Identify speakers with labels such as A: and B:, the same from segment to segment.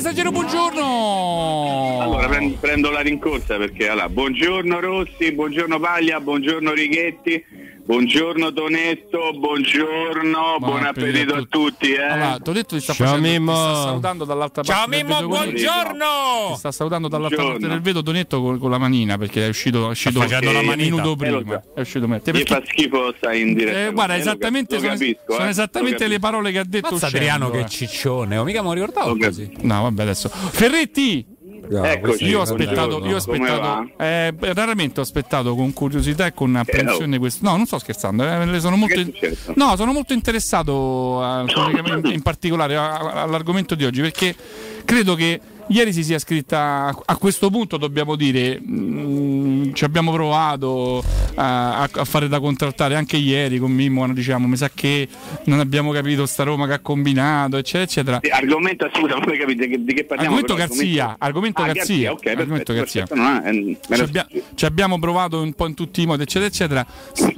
A: messaggero, buongiorno.
B: Allora prendo, la rincorsa perché allora, buongiorno Rossi, buongiorno Paglia, buongiorno Righetti. Buongiorno Tonetto, buongiorno, buon, appetito a tutti. Eh.
A: Allora, Tonetto ti sta,
C: Ciao,
A: facendo, ti
C: Mimmo.
A: sta salutando dall'altra
D: Ciao
A: parte del
D: Mimmo, buongiorno!
A: Ti sta salutando dall'altra
B: Buongiorno.
A: parte del vedo Tonetto con, con la manina perché è uscito, è uscito
D: facendo la
A: un
D: manita.
A: minuto prima. È uscito me- te
B: Mi
A: perché-
B: fa schifo stai in diretta.
A: eh, guarda, esattamente sono,
B: capisco,
A: sono
B: eh,
A: esattamente le parole che ha detto
D: Mazza Adriano che
A: eh.
D: ciccione, oh, mica me lo ricordavo
B: Lo
D: così.
B: capisco.
A: No, vabbè, adesso. Ferretti!
B: Eccoci,
A: Io ho aspettato, io ho aspettato eh, raramente ho aspettato con curiosità e con apprensione questo. No, non sto scherzando, eh, sono molto? No, sono molto interessato collegamento- in particolare a- a- all'argomento di oggi perché credo che ieri si sia scritta a questo punto dobbiamo dire mm, ci abbiamo provato a, a fare da contrattare anche ieri con Mimmo diciamo mi sa che non abbiamo capito sta Roma che ha combinato eccetera eccetera
B: Sì, Argomento, scusa, non capite di che, parliamo.
A: Argomento Garzia, argomento
B: Ah,
A: Garzia,
B: ok,
A: argomento Garzia.
B: eh,
A: ci, abbiamo provato un po' in tutti i modi, eccetera, eccetera. S-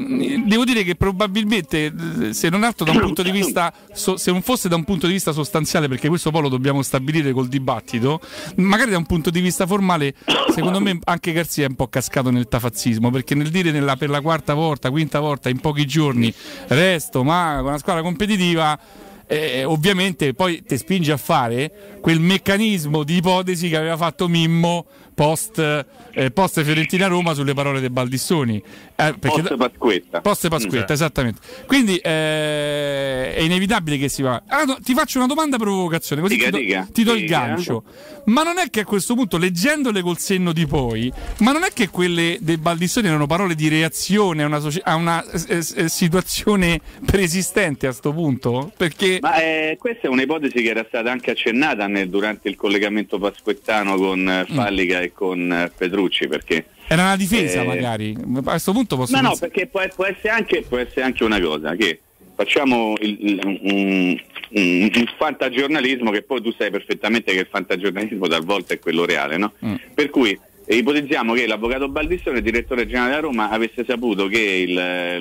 A: Devo dire che probabilmente, eh, se non altro da un punto di vista, se non fosse da un punto di vista sostanziale, perché questo poi lo dobbiamo stabilire col dibattito, magari da un punto di vista formale, secondo me anche Garzia è un po' cascato nel tafazzismo, perché nel dire nella- per la quarta volta, quinta volta, in pochi giorni, resto, ma con una squadra competitiva. eh, ovviamente poi ti spinge a fare quel meccanismo di ipotesi che aveva fatto Mimmo post, eh, post Fiorentina Roma sulle parole dei Baldissoni. Eh,
B: Post Pasquetta.
A: Post Pasquetta, esattamente. Quindi eh, è inevitabile che si va. Ah, no, ti faccio una domanda provocazione, così
B: Dica,
A: ti, do,
B: dica.
A: ti do il gancio. Ma non è che a questo punto, leggendole col senno di poi, ma non è che quelle dei Baldissoni erano parole di reazione a una, soci- a una eh, eh, situazione preesistente a sto punto? Perché
B: Ma eh, questa è un'ipotesi che era stata anche accennata nel- durante il collegamento pasquettano con eh,
A: Mm.
B: Fallica e con eh, Petrucci, perché
A: era una difesa,
B: Eh,
A: magari. A questo punto posso
B: No, no,
A: pensare-
B: perché può, può essere anche, può essere anche una cosa che facciamo il, il- un, un- un fantagiornalismo che poi tu sai perfettamente che il fantagiornalismo talvolta è quello reale, no?
A: Mm.
B: Per cui eh, ipotizziamo che l'avvocato Baldissone, direttore generale della Roma, avesse saputo che il,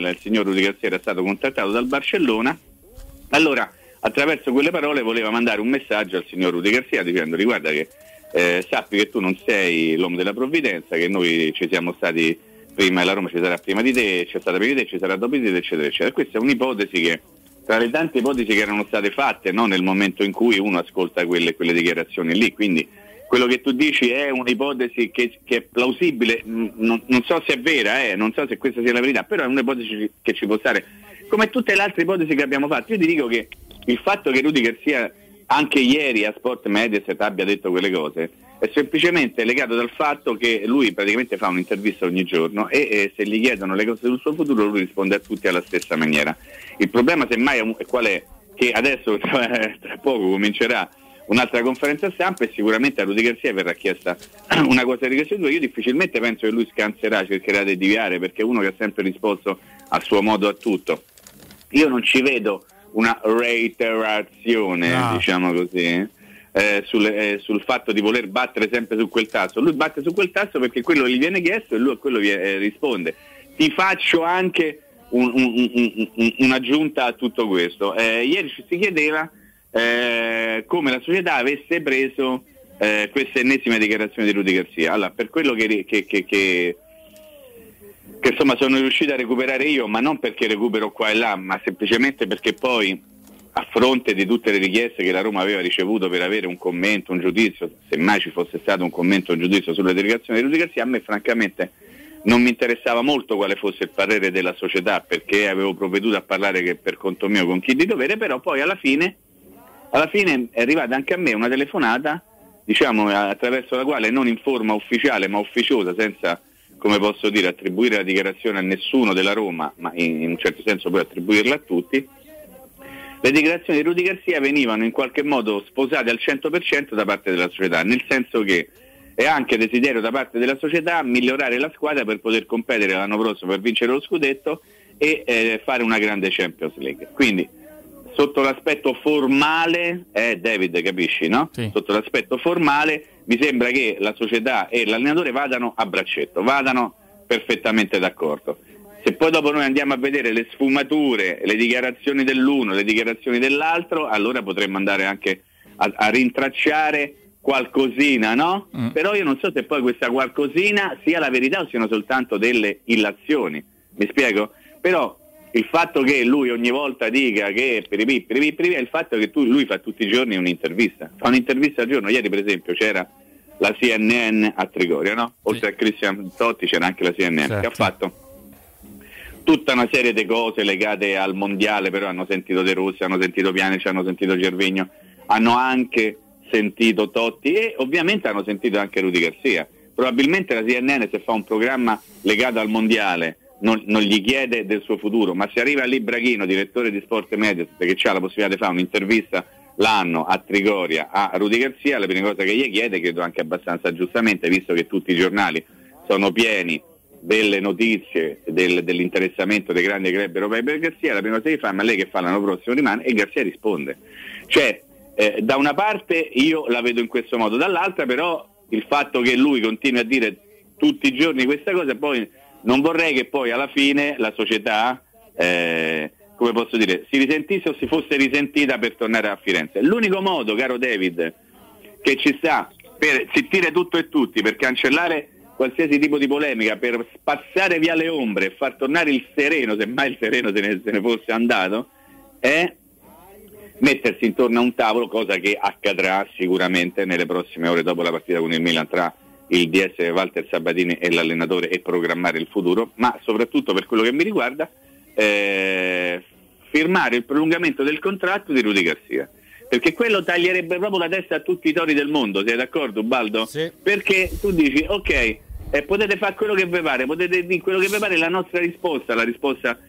B: il signor Rudi Garzia era stato contattato dal Barcellona, allora attraverso quelle parole voleva mandare un messaggio al signor Rudi Garzia dicendo riguarda che eh, sappi che tu non sei l'uomo della provvidenza, che noi ci siamo stati prima e la Roma ci sarà prima di te, c'è stata prima di te, ci sarà dopo di te, eccetera, eccetera. Questa è un'ipotesi che, tra le tante ipotesi che erano state fatte no, nel momento in cui uno ascolta quelle, quelle dichiarazioni lì, quindi quello che tu dici è un'ipotesi che, che è plausibile, non, non so se è vera, eh, non so se questa sia la verità, però è un'ipotesi che ci può stare, come tutte le altre ipotesi che abbiamo fatto. Io ti dico che il fatto che Rudy Garcia anche ieri a Sport Mediaset abbia detto quelle cose è semplicemente legato dal fatto che lui praticamente fa un'intervista ogni giorno e, e se gli chiedono le cose sul suo futuro lui risponde a tutti alla stessa maniera. Il problema semmai è, qual è? Che adesso tra, tra poco comincerà un'altra conferenza stampa e sicuramente a Rudy Garcia verrà chiesta una cosa di queste due. Io difficilmente penso che lui scanserà, cercherà di deviare perché è uno che ha sempre risposto a suo modo a tutto. Io non ci vedo una reiterazione,
D: No.
B: diciamo così, eh, sul, eh, sul fatto di voler battere sempre su quel tasto. Lui batte su quel tasto perché quello gli viene chiesto e lui a quello vi- eh, risponde. Ti faccio anche un- un- un- un- un'aggiunta a tutto questo. Eh, ieri ci si chiedeva eh, come la società avesse preso eh, questa ennesima dichiarazione di Rudy Garcia. Allora, per quello che, che- che- che- che insomma sono riuscito a recuperare io, ma non perché recupero qua e là, ma semplicemente perché poi a fronte di tutte le richieste che la Roma aveva ricevuto per avere un commento, un giudizio, se mai ci fosse stato un commento un giudizio sulle delegazioni di Rudy a me francamente non mi interessava molto quale fosse il parere della società perché avevo provveduto a parlare per conto mio con chi di dovere, però poi alla fine, alla fine è arrivata anche a me una telefonata, diciamo attraverso la quale non in forma ufficiale ma ufficiosa, senza come posso dire attribuire la dichiarazione a nessuno della Roma, ma in, in un certo senso poi attribuirla a tutti, le dichiarazioni di Rudy Garcia venivano in qualche modo sposate al 100% da parte della società, nel senso che è anche desiderio da parte della società migliorare la squadra per poter competere l'anno prossimo per vincere lo scudetto e eh, fare una grande Champions League. Quindi sotto l'aspetto formale, eh, David capisci, no?
A: Sì.
B: Sotto l'aspetto formale mi sembra che la società e l'allenatore vadano a braccetto, vadano perfettamente d'accordo. Se poi dopo noi andiamo a vedere le sfumature, le dichiarazioni dell'uno, le dichiarazioni dell'altro, allora potremmo andare anche a, a rintracciare qualcosina, no? Mm. Però io non so se poi questa qualcosina sia la verità o siano soltanto delle illazioni. Mi spiego? Però il fatto che lui ogni volta dica che piripì, piripì, piripì, è il fatto che tu, lui fa tutti i giorni un'intervista. Fa un'intervista al giorno. Ieri, per esempio, c'era la CNN a Trigoria, no? Oltre sì. a Cristian Totti c'era anche la CNN certo. che ha fatto tutta una serie di cose legate al mondiale, però hanno sentito De Rossi, hanno sentito Pianici, hanno sentito Gervigno, hanno anche sentito Totti e ovviamente hanno sentito anche Rudy Garcia. Probabilmente la CNN se fa un programma legato al mondiale non, non, gli chiede del suo futuro, ma se arriva lì Braghino, direttore di Sport Media, che ha la possibilità di fare un'intervista l'anno a Trigoria a Rudy Garcia, la prima cosa che gli chiede, credo anche abbastanza giustamente, visto che tutti i giornali sono pieni delle notizie del, dell'interessamento dei grandi club europei per Garzia, la prima cosa che fa, ma lei che fa l'anno prossimo rimane e Garzia risponde. Cioè, eh, da una parte io la vedo in questo modo, dall'altra però il fatto che lui continui a dire tutti i giorni questa cosa, poi non vorrei che poi alla fine la società, eh, come posso dire, si risentisse o si fosse risentita per tornare a Firenze. L'unico modo, caro David, che ci sta per zittire tutto e tutti, per cancellare qualsiasi tipo di polemica per spazzare via le ombre e far tornare il sereno, se mai il sereno se ne, se ne fosse andato, è mettersi intorno a un tavolo, cosa che accadrà sicuramente nelle prossime ore dopo la partita con il Milan tra il DS Walter Sabatini e l'allenatore e programmare il futuro, ma soprattutto per quello che mi riguarda eh, firmare il prolungamento del contratto di Rudy Garcia perché quello taglierebbe proprio la testa a tutti i tori del mondo, sei d'accordo Baldo?
C: Sì.
B: Perché tu dici ok, eh, potete fare quello che vi pare, potete dire quello che vi pare, la nostra risposta, la risposta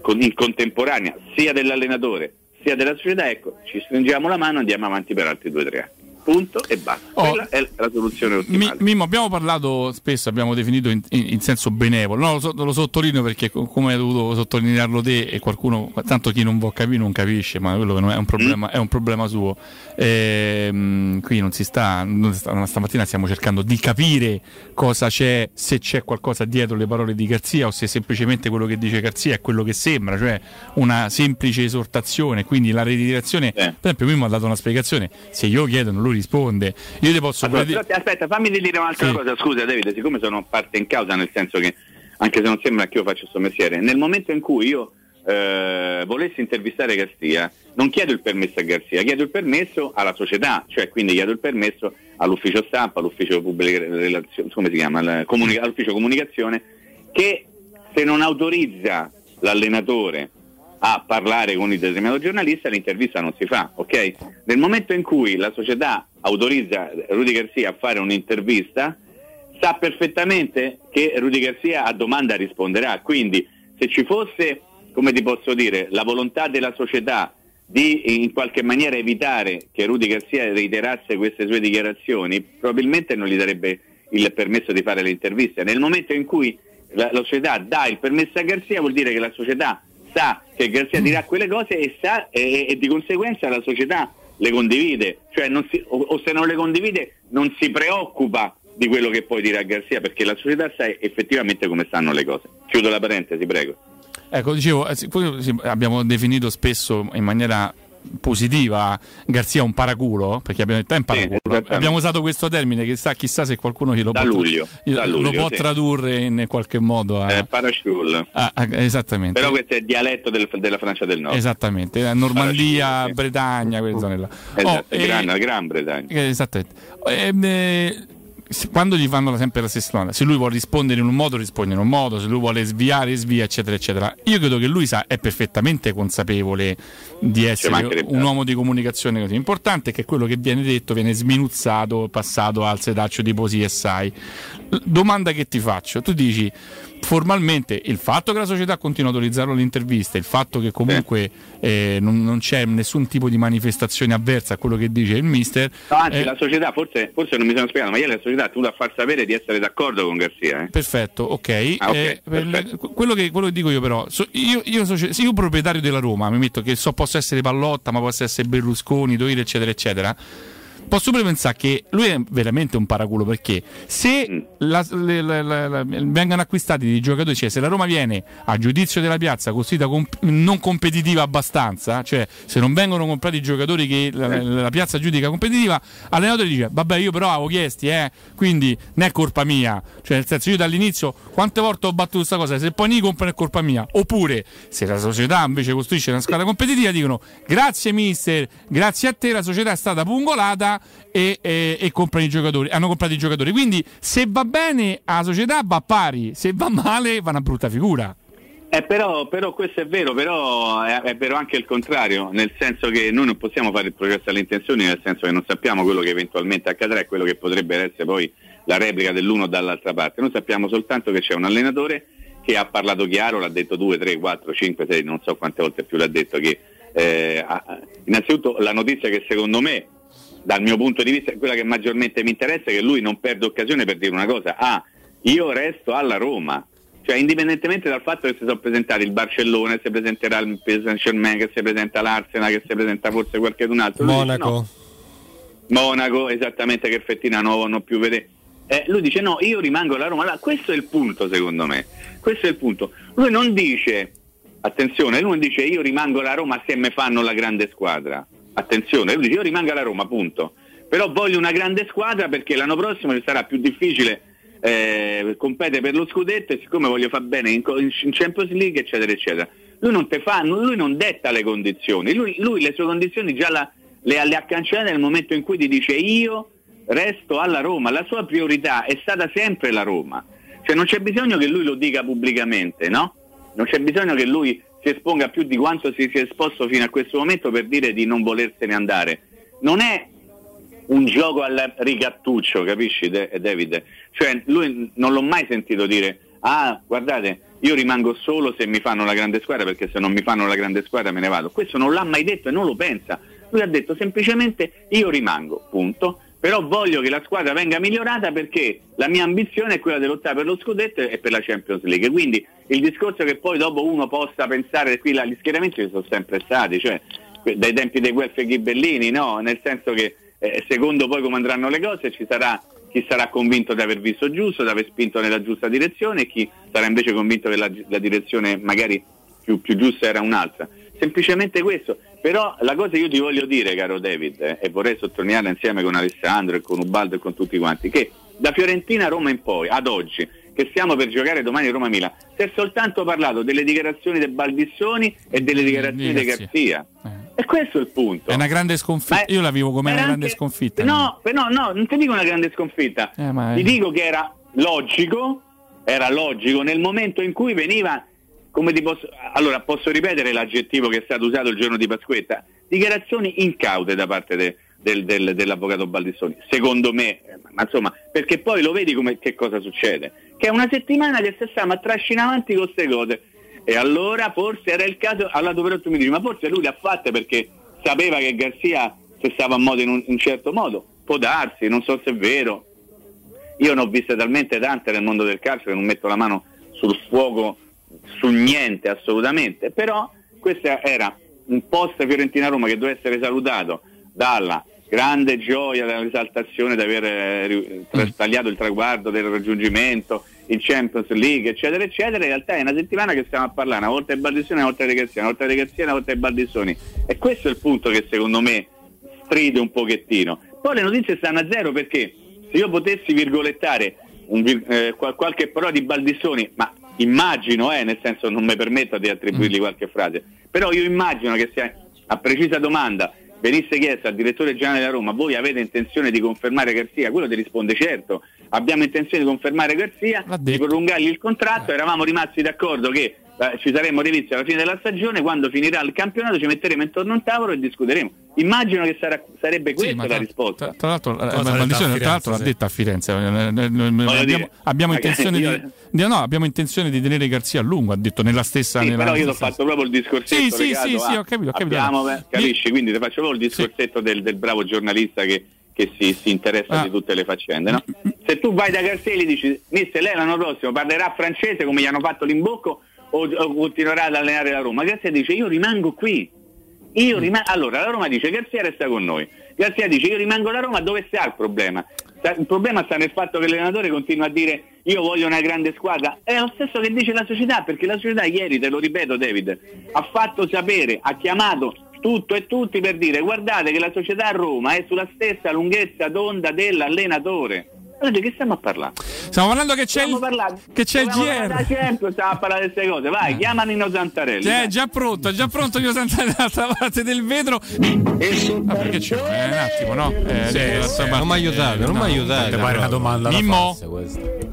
B: con, in contemporanea sia dell'allenatore sia della società, ecco, ci stringiamo la mano e andiamo avanti per altri due o tre anni punto e basta. Oh, Quella è la soluzione ottimale.
A: Mimmo, abbiamo parlato spesso, abbiamo definito in, in, in senso benevolo, no, lo, lo, sottolineo perché come hai dovuto sottolinearlo te e qualcuno, tanto chi non vuole capire non capisce, ma quello è un problema, mm. è un problema suo. Ehm, qui non si sta, non sta, stamattina stiamo cercando di capire cosa c'è, se c'è qualcosa dietro le parole di Garzia o se semplicemente quello che dice Garzia è quello che sembra, cioè una semplice esortazione, quindi la ritirazione, eh. per esempio Mimmo ha dato una spiegazione, se io chiedono lui risponde. Io ti posso
B: allora, dire... Aspetta, fammi dire un'altra sì. cosa, scusa Davide, siccome sono parte in causa, nel senso che anche se non sembra che io faccia questo mestiere, nel momento in cui io eh, volessi intervistare Garzia, non chiedo il permesso a Garzia, chiedo il permesso alla società, cioè quindi chiedo il permesso all'ufficio stampa, all'ufficio pubblica relazione, come si chiama, comunica, all'ufficio comunicazione, che se non autorizza l'allenatore a parlare con il determinato giornalista, l'intervista non si fa, ok? Nel momento in cui la società autorizza Rudy Garcia a fare un'intervista, sa perfettamente che Rudy Garcia a domanda risponderà, quindi se ci fosse, come ti posso dire, la volontà della società di in qualche maniera evitare che Rudy Garcia reiterasse queste sue dichiarazioni, probabilmente non gli darebbe il permesso di fare le interviste. Nel momento in cui la, la società dà il permesso a Garcia vuol dire che la società sa che Garzia dirà quelle cose e, sa, e, e di conseguenza la società le condivide, cioè si, o, o, se non le condivide non si preoccupa di quello che poi dirà Garzia perché la società sa effettivamente come stanno le cose. Chiudo la parentesi, prego.
A: Ecco, dicevo, eh, abbiamo definito spesso in maniera positiva Garzia un paraculo? Perché abbiamo detto è un paraculo. sì, abbiamo usato questo termine che sa, chissà se qualcuno glielo
B: da
A: può,
B: luglio, da
A: luglio,
B: lo
A: può sì. tradurre in qualche modo
B: a, eh,
A: a, a, esattamente.
B: Però questo è il dialetto del, della Francia del Nord.
A: Esattamente Normandia, sì. Bretagna quelle zone là.
B: Esatto, oh, Gran, eh, Gran Bretagna.
A: esattamente. Eh, quando gli fanno sempre la stessa domanda, se lui vuole rispondere in un modo, risponde in un modo, se lui vuole sviare, svia, eccetera, eccetera. Io credo che lui sa, è perfettamente consapevole di essere un uomo di comunicazione così importante, che quello che viene detto viene sminuzzato, passato al sedaccio tipo sì e sai. Domanda che ti faccio, tu dici formalmente il fatto che la società continua a utilizzarlo all'intervista, il fatto che comunque eh, non, non, c'è nessun tipo di manifestazione avversa a quello che dice il mister.
B: No, anzi, eh, la società, forse, forse, non mi sono spiegato, ma ieri la società ha tenuto a far sapere di essere d'accordo con Garzia. Eh?
A: Perfetto, ok. Ah, okay eh, perfetto. Quello, che, quello, che, dico io però, so, io, io, so, io, proprietario della Roma, mi metto che so, posso essere Pallotta, ma posso essere Berlusconi, Doire, eccetera, eccetera posso pure pensare che lui è veramente un paraculo perché se mm. la, le, le, vengono acquistati dei giocatori, cioè se la Roma viene a giudizio della piazza costituita comp- non competitiva abbastanza, cioè se non vengono comprati i giocatori che la, la piazza giudica competitiva, l'allenatore dice vabbè io però avevo chiesti, eh, quindi non è colpa mia, cioè nel senso io dall'inizio quante volte ho battuto questa cosa, se poi ni comprano è colpa mia, oppure se la società invece costruisce una squadra competitiva dicono grazie mister, grazie a te la società è stata pungolata e, e, e comprano i giocatori, hanno comprato i giocatori, quindi se va bene la società va pari, se va male va una brutta figura.
B: Eh, però, però, questo è vero, però è, è, vero anche il contrario, nel senso che noi non possiamo fare il processo alle intenzioni, nel senso che non sappiamo quello che eventualmente accadrà e quello che potrebbe essere poi la replica dell'uno dall'altra parte. Noi sappiamo soltanto che c'è un allenatore che ha parlato chiaro, l'ha detto 2, 3, 4, 5, 6, non so quante volte più l'ha detto, che eh, innanzitutto la notizia che secondo me, dal mio punto di vista, è quella che maggiormente mi interessa, è che lui non perde occasione per dire una cosa, ah, io resto alla Roma, cioè indipendentemente dal fatto che si sono presentati il Barcellona, che si presenterà il Saint Germain, che si presenta l'Arsenal, che si presenta forse qualcun altro.
C: Monaco.
B: No. Monaco, esattamente che Fettina non più vedere. Eh, lui dice no, io rimango alla Roma. Allora, questo è il punto secondo me. Questo è il punto. Lui non dice, attenzione, lui non dice io rimango alla Roma se mi fanno la grande squadra. Attenzione, lui dice io rimango alla Roma, punto. Però voglio una grande squadra perché l'anno prossimo sarà più difficile eh, compete per lo scudetto e siccome voglio far bene in, in Champions League eccetera eccetera lui non, te fa, lui non detta le condizioni lui, lui le sue condizioni già la, le, le ha cancellate nel momento in cui ti dice io resto alla Roma la sua priorità è stata sempre la Roma cioè non c'è bisogno che lui lo dica pubblicamente no? non c'è bisogno che lui si esponga più di quanto si sia esposto fino a questo momento per dire di non volersene andare non è un gioco al rigattuccio, capisci David? Cioè lui non l'ho mai sentito dire ah guardate io rimango solo se mi fanno la grande squadra perché se non mi fanno la grande squadra me ne vado. Questo non l'ha mai detto e non lo pensa. Lui ha detto semplicemente io rimango, punto. Però voglio che la squadra venga migliorata perché la mia ambizione è quella di lottare per lo scudetto e per la Champions League. Quindi il discorso che poi dopo uno possa pensare qui gli schieramenti ci sono sempre stati, cioè dai tempi dei Guelfi e Ghibellini, no? Nel senso che eh, secondo poi come andranno le cose ci sarà chi sarà convinto di aver visto giusto, di aver spinto nella giusta direzione e chi sarà invece convinto che la, la direzione magari più, più, giusta era un'altra. Semplicemente questo. Però la cosa che io ti voglio dire, caro David, eh, e vorrei sottolinearla insieme con Alessandro e con Ubaldo e con tutti quanti, che da Fiorentina a Roma in poi, ad oggi, che stiamo per giocare domani Roma-Milan, si è soltanto parlato delle dichiarazioni di Baldissoni e delle dichiarazioni di Garzia. Eh. E questo è il punto.
A: È una grande sconfitta. Io la vivo come una grande sconfitta.
B: No, no, no, non ti dico una grande sconfitta. Eh. Ti dico che era logico, era logico nel momento in cui veniva posso, allora posso ripetere l'aggettivo che è stato usato il giorno di Pasquetta? Dichiarazioni incaute da parte de, del, del, dell'avvocato Baldissoni, secondo me, ma insomma, perché poi lo vedi come, che cosa succede? Che è una settimana che si stiamo a trascinare avanti con queste cose e allora forse era il caso, allora però tu mi dici, ma forse lui le ha fatte perché sapeva che Garzia si stava a modo in un, in certo modo. Può darsi, non so se è vero. Io ne ho viste talmente tante nel mondo del calcio che non metto la mano sul fuoco su niente assolutamente, però questo era un post Fiorentina Roma che doveva essere salutato dalla grande gioia dell'esaltazione di aver eh, mm. tagliato il traguardo del raggiungimento in Champions League, eccetera, eccetera, in realtà è una settimana che stiamo a parlare una volta ai Baldissoni, una volta ai Regazzini, una volta ai Regazzini, una volta ai Baldissoni. E questo è il punto che secondo me stride un pochettino. Poi le notizie stanno a zero perché se io potessi virgolettare un, eh, qualche parola di Baldissoni, ma immagino, eh, nel senso non mi permetto di attribuirgli mm. qualche frase, però io immagino che sia a precisa domanda venisse chiesto al direttore generale della Roma, voi avete intenzione di confermare Garzia? Quello ti risponde certo, abbiamo intenzione di confermare Garzia, di prolungargli il contratto, eh. eravamo rimasti d'accordo che eh, ci saremmo rivisti alla fine della stagione, quando finirà il campionato ci metteremo intorno a un tavolo e discuteremo. Immagino che sarà, sarebbe questa sì, la risposta.
A: Tra, tra l'altro, eh, Maldizione, tra l'altro l'ha detta a Firenze. Eh, abbiamo, abbiamo, intenzione io... di, no, abbiamo, intenzione di, tenere Garzia a lungo, ha detto nella stessa.
B: Sì,
A: nella
B: però io ti ho fatto proprio il discorsetto.
A: Sì, sì, sì, sì, ho capito. Ho capito.
B: Abbiamo, capisci? Quindi ti faccio proprio il discorsetto sì. del, del, bravo giornalista che, che si, si, interessa ah. di tutte le faccende. No? Se tu vai da Garzia e gli dici, mister, lei l'anno prossimo parlerà francese come gli hanno fatto l'imbocco o, o continuerà ad allenare la Roma? Garzia dice, io rimango qui io mm. rimango. Allora, la Roma dice Garzia resta con noi. Garzia dice io rimango a Roma dove sta il problema? Il problema sta nel fatto che l'allenatore continua a dire io voglio una grande squadra. È lo stesso che dice la società, perché la società ieri, te lo ripeto David, ha fatto sapere, ha chiamato tutto e tutti per dire guardate che la società a Roma è sulla stessa lunghezza d'onda dell'allenatore. Guardate che stiamo a parlare?
A: Stiamo parlando che c'è
B: stiamo
A: il,
B: parlando.
A: che c'è il
B: Stiamo
A: GR.
B: da sempre, stiamo a parlare di queste cose. Vai, chiama Nino Santarelli.
A: Eh,
B: dai.
A: già pronto, già pronto io Sant'Anna dall'altra parte del vetro. Ah, perché c'è? Eh, un attimo, no? Eh,
C: Sì,
A: parte.
C: non mi aiutate, non mi aiutate.
D: Ti pare una domanda da
A: Mimmo?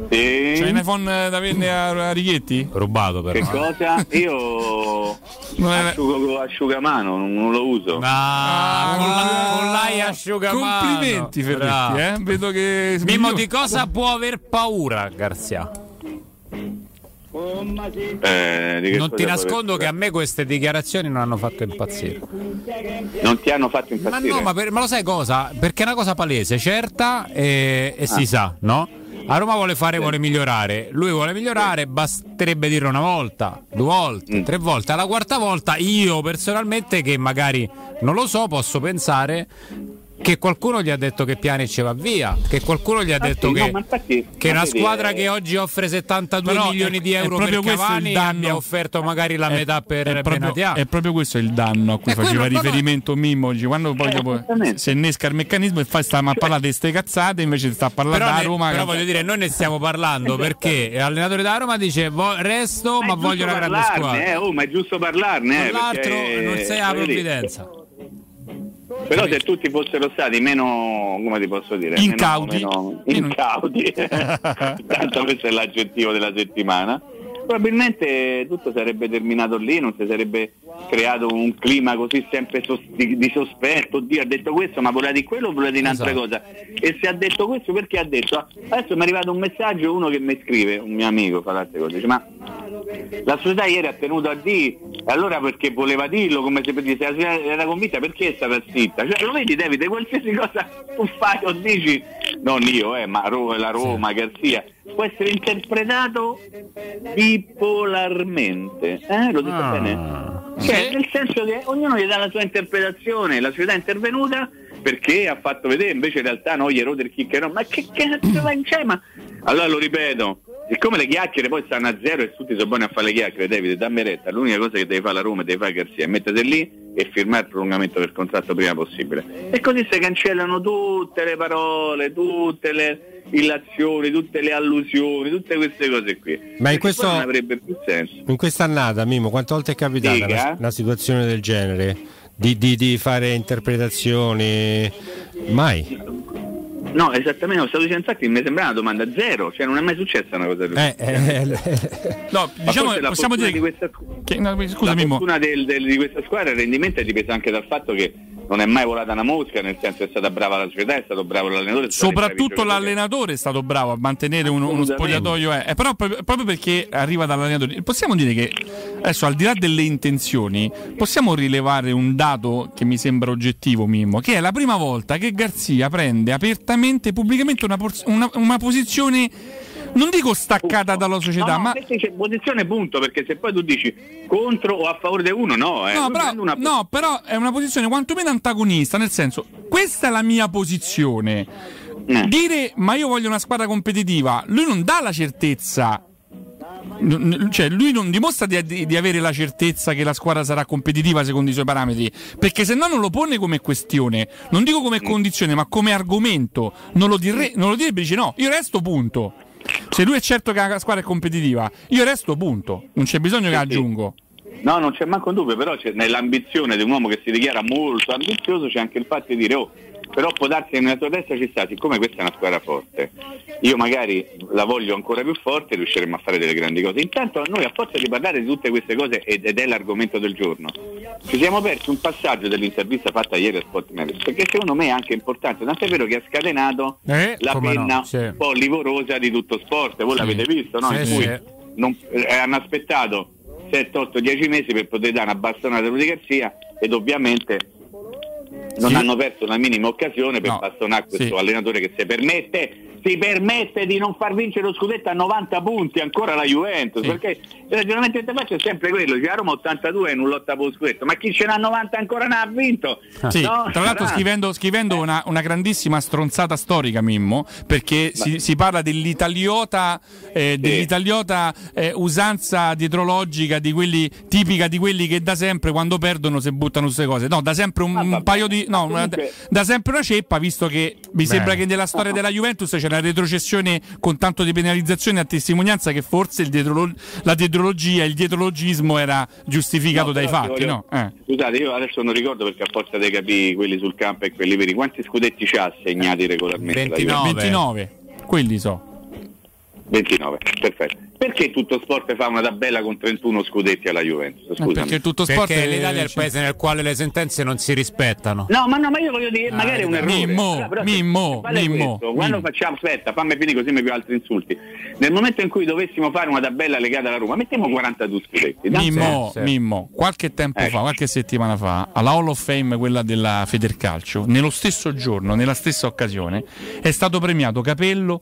B: Sì.
A: C'è un iPhone da vendere a, a Righetti?
D: Rubato però.
B: Che cosa? Io
A: Non è-
B: asciugo asciugamano, non, lo uso.
D: Ah, con, la, con l'AI asciugamano.
A: Complimenti. Ferretti, eh? Vedo che
D: Mimmo, di cosa può aver paura, Garzia?
B: Eh, di che
D: Non ti nascondo che a me queste dichiarazioni non hanno fatto impazzire.
B: Non ti hanno fatto
D: Ma
B: impazzire?
D: no, ma, per- ma lo sai cosa? Perché è una cosa palese, certa e, e si sa, no? A Roma vuole fare, vuole migliorare. Lui vuole migliorare, basterebbe dirlo una volta, due volte,
B: Mm.
D: tre volte. Alla quarta volta, io personalmente, che magari non lo so, posso pensare che qualcuno gli ha detto che Pjanic va via, che qualcuno gli ha
B: Ah,
D: detto
B: sì,
D: che,
B: no, infatti-
D: che una
B: ma vedi,
D: squadra
B: eh,
D: che oggi offre 72
A: Però
D: milioni
A: è-
D: di euro per Cavani
A: danno.
D: abbia offerto magari la
A: È-
D: metà per
A: è proprio,
D: Benatia.
A: è proprio questo il danno a cui
D: È
A: faceva
D: quello, no, no.
A: riferimento Mimmo. Quando poi
B: Eh,
A: dopo
B: esattamente.
A: si innesca il meccanismo e fai stiamo a parlare di ste cazzate, invece sta a parlare
D: Però,
A: da
D: ne-
A: Roma.
D: però
A: che-
D: voglio dire, noi ne stiamo parlando perché l'allenatore da Roma dice "Vo- resto,
B: Ma
D: ma, voglio una grande
B: parlarne,
D: squadra.
B: eh, oh, ma è giusto parlarne. eh,
D: Con l'altro non sei la
B: voglio
D: provvidenza.
B: Però se tutti fossero stati meno, come ti posso dire?
A: Incauti.
B: Meno, meno incauti. Tanto questo è l'aggettivo della settimana. Probabilmente tutto sarebbe terminato lì, non si sarebbe creato un clima così sempre sos- di, di sospetto. Oddio, ha detto questo, ma voleva di quello o voleva di un'altra
D: Esatto.
B: cosa? E se ha detto questo perché ha detto? Adesso mi è arrivato un messaggio, uno che mi scrive, un mio amico, fa l'altra cosa, dice ma la società ieri ha tenuto a dire, e allora perché voleva dirlo, come se per dire, se la società era convinta perché è stata zitta? Cioè, lo vedi Davide, qualsiasi cosa tu fai o dici, non io, eh, ma la Roma, Garzia, può essere interpretato bipolarmente. Eh, lo dico
D: Ah.
B: bene? Cioè, nel senso che ognuno gli dà la sua interpretazione, la società è intervenuta perché ha fatto vedere, invece in realtà no, gli erode il chiccherone, ma che cazzo va in c'è? Ma... Allora lo ripeto, siccome le chiacchiere poi stanno a zero e tutti sono buoni a fare le chiacchiere, Davide, dammi retta, l'unica cosa che deve fare la Roma e deve fare Garzia è mettersi lì e firmare il prolungamento del contratto prima possibile. E così si cancellano tutte le parole, tutte le illazioni, tutte le allusioni, tutte queste cose qui.
C: Ma in
B: Perché
C: questo-
B: non avrebbe più senso.
C: In quest'annata, Mimo, quante volte è capitata una, una situazione del genere? Di, di- di fare interpretazioni? Mai.
B: No, esattamente, lo stavo dicendo infatti mi sembra una domanda zero, cioè non è mai successa una cosa del
C: Eh, eh, eh,
A: No, diciamo, possiamo dire
B: di questa,
A: che, no, scusa
B: la fortuna del- del- di questa squadra il rendimento è dipeso anche dal fatto che non è mai volata una mosca, nel senso è stata brava la società, è stato bravo l'allenatore.
A: soprattutto l'allenatore è stato bravo a mantenere uno, uno spogliatoio. Eh. Eh, però proprio, proprio perché arriva dall'allenatore, possiamo dire che adesso al di là delle intenzioni, possiamo rilevare un dato che mi sembra oggettivo, Mimmo, che è la prima volta che Garzia prende apertamente, pubblicamente una, una- una posizione, non dico staccata dalla società,
B: No,
A: ma
B: c'è posizione punto, perché se poi tu dici contro o a favore di uno, no. Eh.
A: No però,
B: una-
A: no, però è una posizione quantomeno antagonista, nel senso, questa è la mia posizione.
B: Eh.
A: Dire ma io voglio una squadra competitiva, lui non dà la certezza. Cioè, lui non dimostra di, di- di avere la certezza che la squadra sarà competitiva secondo i suoi parametri, perché se no non lo pone come questione, non dico come condizione, ma come argomento. Non lo, dire, non lo direbbe, dice no, io resto punto. Se lui è certo che la squadra è competitiva, io resto punto. Non c'è bisogno che aggiungo.
B: No, non c'è manco un dubbio, però nell'ambizione di un uomo che si dichiara molto ambizioso c'è anche il fatto di dire, oh, però può darsi che nella tua testa ci sta, siccome questa è una squadra forte, io magari la voglio ancora più forte riusciremo a fare delle grandi cose. Intanto noi a forza di parlare di tutte queste cose ed, ed è l'argomento del giorno, ci siamo persi un passaggio dell'intervista fatta ieri a Sport News, perché secondo me è anche importante, tant'è vero che ha scatenato
D: Eh,
B: la
D: come no,
B: penna
D: sì.
B: un po' livorosa di tutto sport, voi
D: Sì.
B: l'avete visto, no?
D: Sì,
B: In cui non- eh, hanno aspettato 7, 8, 10 mesi per poter dare una bastonata a Rudy Garzia ed ovviamente non
A: Sì.
B: hanno perso una minima occasione per
A: No,
B: bastonare questo
A: sì.
B: allenatore che si permette si permette di non far vincere lo scudetto a 90 punti ancora la Juventus
A: Sì.
B: perché il ragionamento che faccio è sempre quello a Roma 82 e non lotta per lo scudetto ma chi ce n'ha 90 ancora ne ha vinto
A: Sì,
B: No,
A: tra l'altro scrivendo, scrivendo una, una grandissima stronzata storica, Mimmo, perché si, si parla dell'italiota, eh, dell'italiota eh, usanza dietrologica di quelli, tipica di quelli che da sempre quando perdono si buttano su queste cose. No, da sempre un,
B: Ah,
A: un paio di. No, una- da sempre una ceppa, visto che mi
D: Beh.
A: sembra che nella storia della Juventus c'è una retrocessione con tanto di penalizzazione a testimonianza che forse il dietrolo- la dietrologia, il dietrologismo era giustificato
B: No,
A: dai fatti,
B: voglio-
A: no? Eh.
B: Scusate, io adesso non ricordo perché a forza dei capì quelli sul campo e quelli veri, quanti scudetti ci ha assegnati regolarmente? la
D: 29.
B: Juventus?
A: 29, quelli so.
B: 29, perfetto. Perché tutto sport fa una tabella con 31 scudetti alla Juventus?
A: Eh,
B: Scusami.
A: perché tutto sport
D: Perché
A: è-
D: l'Italia è il paese nel quale le sentenze non si rispettano.
B: No, ma no, ma io voglio dire,
D: Ah,
B: magari è un errore.
A: Mimmo,
B: Allora,
A: Mimmo, Mimmo,
B: quando facciamo, aspetta, fammi finire così mi più altri insulti. Nel momento in cui dovessimo fare una tabella legata alla Roma, mettiamo 42 scudetti.
A: Mimmo,
D: sì.
A: Mimmo, qualche tempo
B: Ecco.
A: fa, qualche settimana fa, alla Hall of Fame, quella della Federcalcio, nello stesso giorno, nella stessa occasione, è stato premiato Capello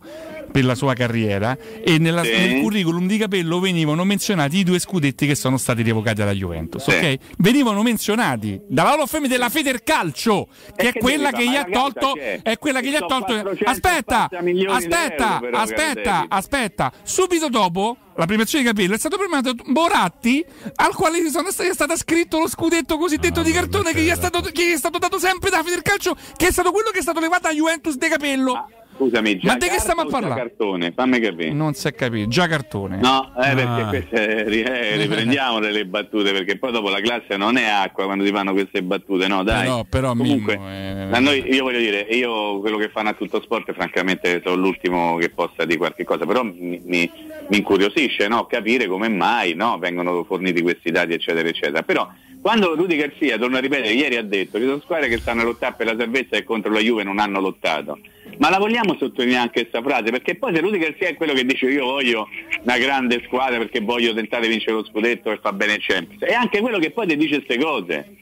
A: per la sua carriera e nella-
B: Sì.
A: nel curriculum di Capello venivano menzionati i due scudetti che sono stati revocati alla Juventus,
B: Sì.
A: ok? Venivano menzionati dalla Hall of Fame della Federcalcio, che è
B: che
A: quella che gli ha tolto è quella che gli ha tolto
B: 400
A: Aspetta, aspetta,
B: euro, però,
A: aspetta, aspetta, subito dopo la premiazione di Capello è stato premiato Boratti, al quale gli sono- è stato scritto lo scudetto cosiddetto di cartone che gli, è stato, che gli è stato dato sempre da Federcalcio, che è stato quello che è stato levato a Juventus de Capello.
B: Ma, scusami, già
A: Ma di che stiamo a parlare?
B: cartone, fammi capire.
A: Non si è capito, già cartone.
B: No, eh,
D: Ah.
B: perché queste eh, riprendiamole le battute, perché poi dopo la classe non è acqua quando si fanno queste battute, no dai.
A: Però- però,
B: Comunque,
A: Mimmo, eh,
B: noi, io voglio dire, io quello che fanno a tutto sport, francamente sono l'ultimo che possa dire qualche cosa, però mi, mi- mi incuriosisce no? capire come mai no? vengono forniti questi dati, eccetera, eccetera. Però quando Rudy Garcia, torno a ripetere, ieri ha detto che sono squadre che stanno a lottare per la salvezza e contro la Juve non hanno lottato. Ma la vogliamo sottolineare anche questa frase? Perché poi se Rudy Garcia è quello che dice io voglio una grande squadra perché voglio tentare di vincere lo scudetto e fa bene il Champions, è anche quello che poi ti dice queste cose.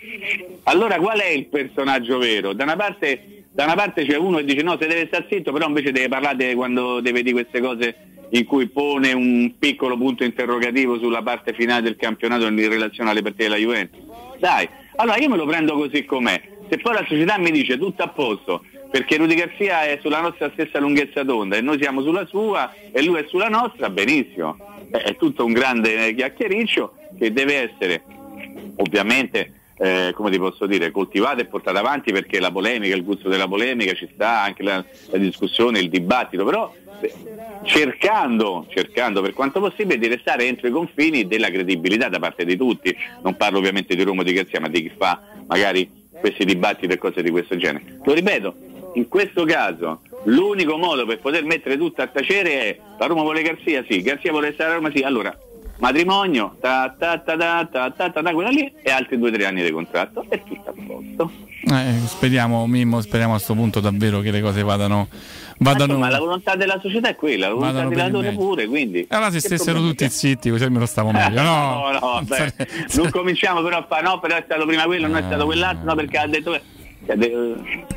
B: Allora qual è il personaggio vero? Da una parte, da una parte c'è uno che dice no, se deve stare zitto, però invece deve parlare quando deve dire queste cose in cui pone un piccolo punto interrogativo sulla parte finale del campionato in relazione alle partite della Juventus. Dai, allora io me lo prendo così com'è. Se poi la società mi dice tutto a posto, perché Rudy Garzia è sulla nostra stessa lunghezza d'onda e noi siamo sulla sua e lui è sulla nostra, benissimo. È tutto un grande chiacchiericcio che deve essere ovviamente eh, come ti posso dire, coltivato e portato avanti perché la polemica, il gusto della polemica ci sta, anche la, la discussione, il dibattito, però eh, cercando, cercando per quanto possibile di restare entro i confini della credibilità da parte di tutti. Non parlo ovviamente di Roma di Garzia, ma di chi fa magari questi dibattiti e cose di questo genere. Lo ripeto, in questo caso l'unico modo per poter mettere tutto a tacere è la Roma vuole Garzia, sì, Garzia vuole stare a Roma, sì, allora matrimonio, ta ta ta ta ta ta ta, ta, quella lì e altri due o tre anni di contratto e tutto a posto.
A: Eh, speriamo, Mimmo, speriamo a questo punto davvero che le cose vadano.
B: Ma
A: vadano
B: insomma, la volontà della società è quella, la volontà
A: vadano
B: del
A: per il
B: allenatore
A: meglio.
B: pure, quindi...
A: Allora se stessero tutti zitti, così almeno stavo meglio. No,
B: no, no, beh, non cominciamo però a fare no, però è stato prima quello, non è stato quell'altro, no, perché ha detto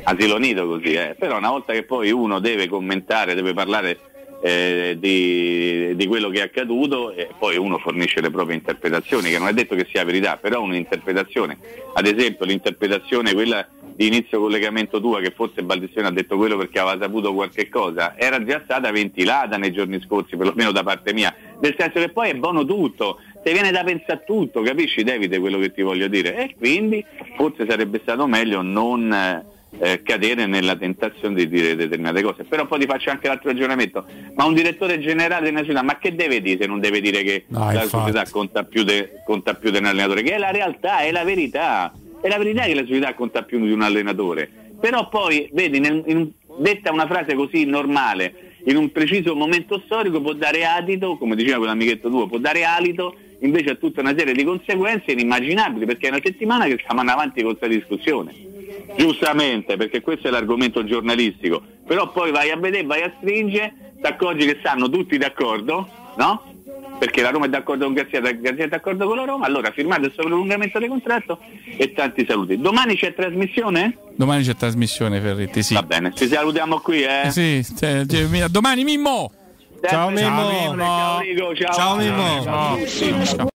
B: asilo nido così, eh. però una volta che poi uno deve commentare, deve parlare eh, di, di quello che è accaduto e poi uno fornisce le proprie interpretazioni, che non è detto che sia verità, però un'interpretazione, ad esempio l'interpretazione quella di inizio collegamento tua che forse Baldissione ha detto quello perché aveva saputo qualche cosa, era già stata ventilata nei giorni scorsi, perlomeno da parte mia, nel senso che poi è buono tutto, ti viene da pensare a tutto, capisci Davide quello che ti voglio dire? E quindi forse sarebbe stato meglio non eh, cadere nella tentazione di dire determinate cose. Però poi ti faccio anche l'altro ragionamento, ma un direttore generale di una società, ma che deve dire se non deve dire che
D: No,
B: la società conta più, de- conta più di un allenatore? Che è la realtà, è la verità. È la verità che la società conta più di un allenatore. Però poi, vedi, nel- in detta una frase così normale, in un preciso momento storico può dare adito, come diceva quell'amichetto tuo, può dare alito invece a tutta una serie di conseguenze inimmaginabili, perché è una settimana che stiamo andando avanti con questa discussione. Giustamente, perché questo è l'argomento giornalistico, però poi vai a vedere, vai a stringere, ti accorgi che stanno tutti d'accordo, no? perché la Roma è d'accordo con Garzia, Garzia è d'accordo con la Roma, allora firmate il suo prolungamento del contratto e tanti saluti. Domani c'è trasmissione?
A: Domani c'è trasmissione, Ferretti, sì.
B: Va bene, ci salutiamo qui, eh.
A: Eh sì, cioè, domani Mimmo!
C: Ciao, Mimmo.
B: Ciao Rico, ciao.
C: Mimmo.